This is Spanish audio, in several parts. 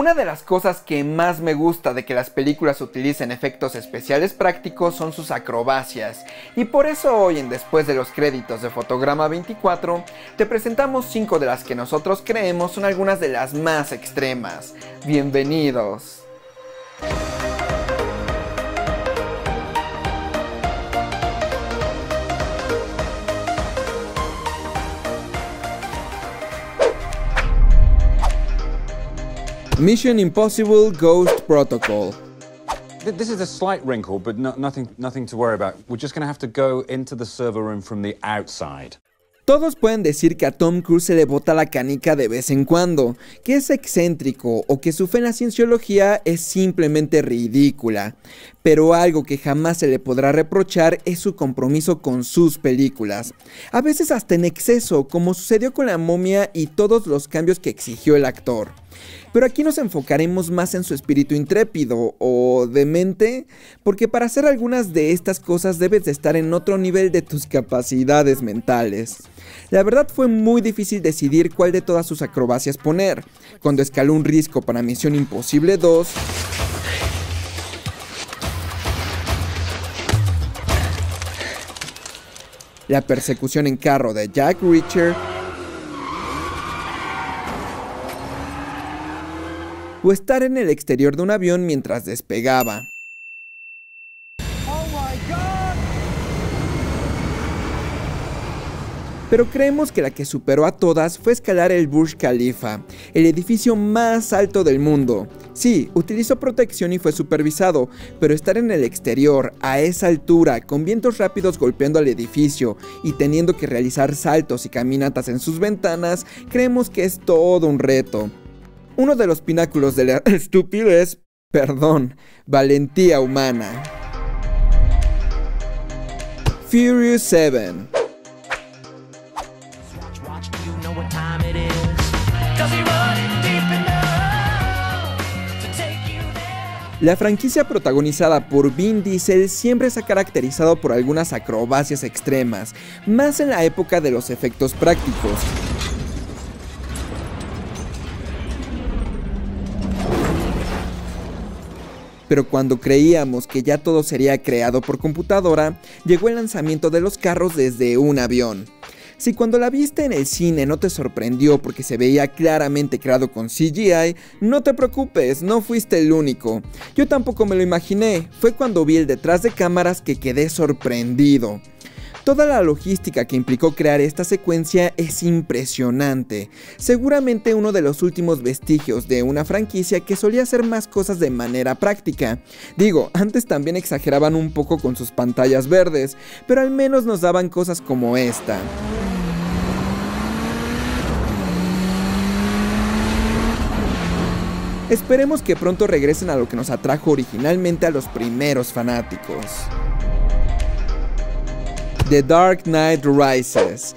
Una de las cosas que más me gusta de que las películas utilicen efectos especiales prácticos son sus acrobacias, y por eso hoy en Después de los créditos de Fotograma 24 te presentamos 5 de las que nosotros creemos son algunas de las más extremas. Bienvenidos. Mission Impossible Ghost Protocol. This is a slight wrinkle, but no, nothing, nothing to worry about. We're just going to have to go into the server room from the outside. Todos pueden decir que a Tom Cruise se le bota la canica de vez en cuando, que es excéntrico o que su fe en la cienciología es simplemente ridícula, pero algo que jamás se le podrá reprochar es su compromiso con sus películas, a veces hasta en exceso, como sucedió con la momia y todos los cambios que exigió el actor. Pero aquí nos enfocaremos más en su espíritu intrépido o demente, porque para hacer algunas de estas cosas debes de estar en otro nivel de tus capacidades mentales. La verdad fue muy difícil decidir cuál de todas sus acrobacias poner. Cuando escaló un risco para Misión Imposible 2, la persecución en carro de Jack Reacher, o estar en el exterior de un avión mientras despegaba. Pero creemos que la que superó a todas fue escalar el Burj Khalifa, el edificio más alto del mundo. Sí, utilizó protección y fue supervisado, pero estar en el exterior, a esa altura, con vientos rápidos golpeando al edificio y teniendo que realizar saltos y caminatas en sus ventanas, creemos que es todo un reto. Uno de los pináculos de la estupidez, perdón, valentía humana. Furious 7 La franquicia protagonizada por Vin Diesel siempre se ha caracterizado por algunas acrobacias extremas, más en la época de los efectos prácticos. Pero cuando creíamos que ya todo sería creado por computadora, llegó el lanzamiento de los carros desde un avión. Si cuando la viste en el cine no te sorprendió porque se veía claramente creado con CGI, no te preocupes, no fuiste el único. Yo tampoco me lo imaginé, fue cuando vi el detrás de cámaras que quedé sorprendido. Toda la logística que implicó crear esta secuencia es impresionante, seguramente uno de los últimos vestigios de una franquicia que solía hacer más cosas de manera práctica. Digo, antes también exageraban un poco con sus pantallas verdes, pero al menos nos daban cosas como esta. Esperemos que pronto regresen a lo que nos atrajo originalmente a los primeros fanáticos. The Dark Knight Rises.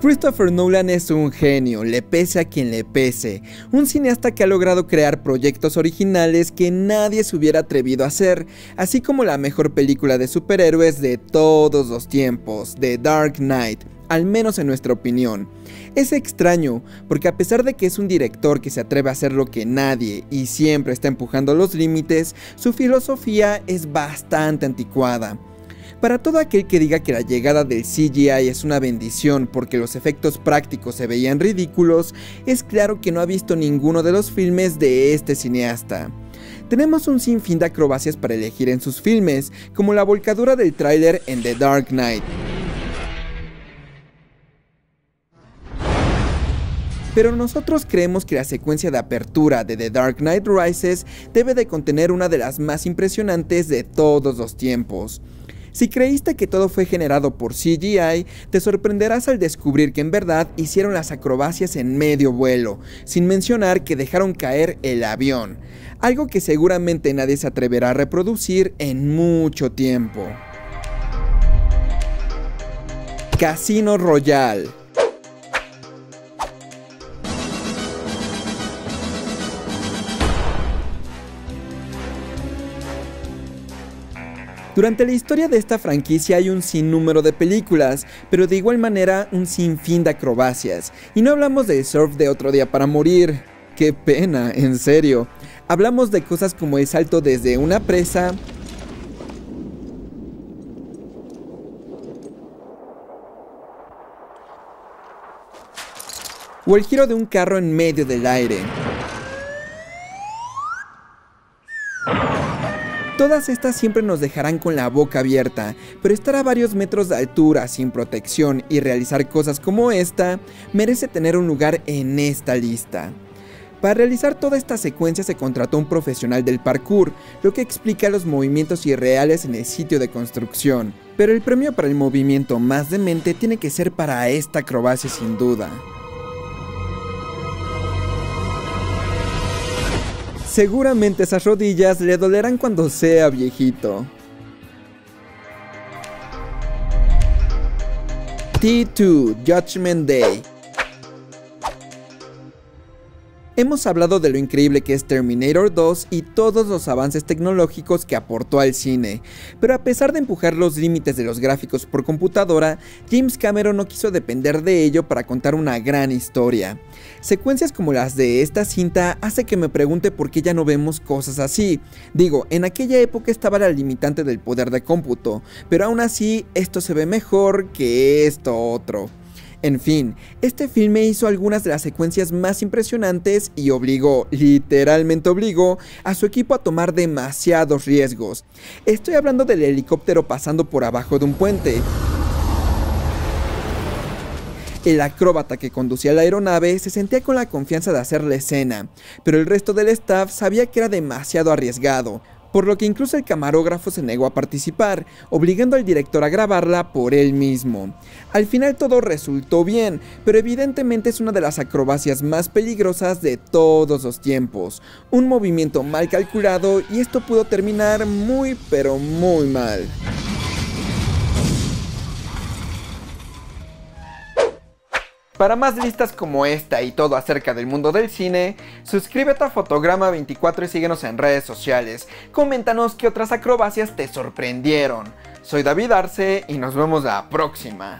Christopher Nolan es un genio, le pese a quien le pese, un cineasta que ha logrado crear proyectos originales que nadie se hubiera atrevido a hacer, así como la mejor película de superhéroes de todos los tiempos, The Dark Knight, al menos en nuestra opinión. Es extraño, porque a pesar de que es un director que se atreve a hacer lo que nadie y siempre está empujando los límites, su filosofía es bastante anticuada. Para todo aquel que diga que la llegada del CGI es una bendición porque los efectos prácticos se veían ridículos, es claro que no ha visto ninguno de los filmes de este cineasta. Tenemos un sinfín de acrobacias para elegir en sus filmes, como la volcadura del tráiler en The Dark Knight, Pero nosotros creemos que la secuencia de apertura de The Dark Knight Rises debe de contener una de las más impresionantes de todos los tiempos. Si creíste que todo fue generado por CGI, te sorprenderás al descubrir que en verdad hicieron las acrobacias en medio vuelo, sin mencionar que dejaron caer el avión, algo que seguramente nadie se atreverá a reproducir en mucho tiempo. Casino Royale Durante la historia de esta franquicia hay un sinnúmero de películas, pero de igual manera un sinfín de acrobacias. Y no hablamos de surf de otro día para morir. Qué pena, en serio. Hablamos de cosas como el salto desde una presa o el giro de un carro en medio del aire. Todas estas siempre nos dejarán con la boca abierta, pero estar a varios metros de altura sin protección y realizar cosas como esta merece tener un lugar en esta lista. Para realizar toda esta secuencia se contrató un profesional del parkour, lo que explica los movimientos irreales en el sitio de construcción. Pero el premio para el movimiento más demente tiene que ser para esta acrobacia sin duda. Seguramente esas rodillas le dolerán cuando sea viejito. T2 Judgment Day Hemos hablado de lo increíble que es Terminator 2 y todos los avances tecnológicos que aportó al cine, pero a pesar de empujar los límites de los gráficos por computadora, James Cameron no quiso depender de ello para contar una gran historia. Secuencias como las de esta cinta hace que me pregunte por qué ya no vemos cosas así. Digo, en aquella época estaba la limitante del poder de cómputo, pero aún así esto se ve mejor que esto otro. En fin, este filme hizo algunas de las secuencias más impresionantes y obligó, literalmente obligó, a su equipo a tomar demasiados riesgos. Estoy hablando del helicóptero pasando por abajo de un puente. El acróbata que conducía la aeronave se sentía con la confianza de hacer la escena, pero el resto del staff sabía que era demasiado arriesgado, por lo que incluso el camarógrafo se negó a participar, obligando al director a grabarla por él mismo. Al final todo resultó bien, pero evidentemente es una de las acrobacias más peligrosas de todos los tiempos. Un movimiento mal calculado y esto pudo terminar muy pero muy mal. Para más listas como esta y todo acerca del mundo del cine, suscríbete a Fotograma24 y síguenos en redes sociales. Coméntanos qué otras acrobacias te sorprendieron. Soy David Arce y nos vemos la próxima.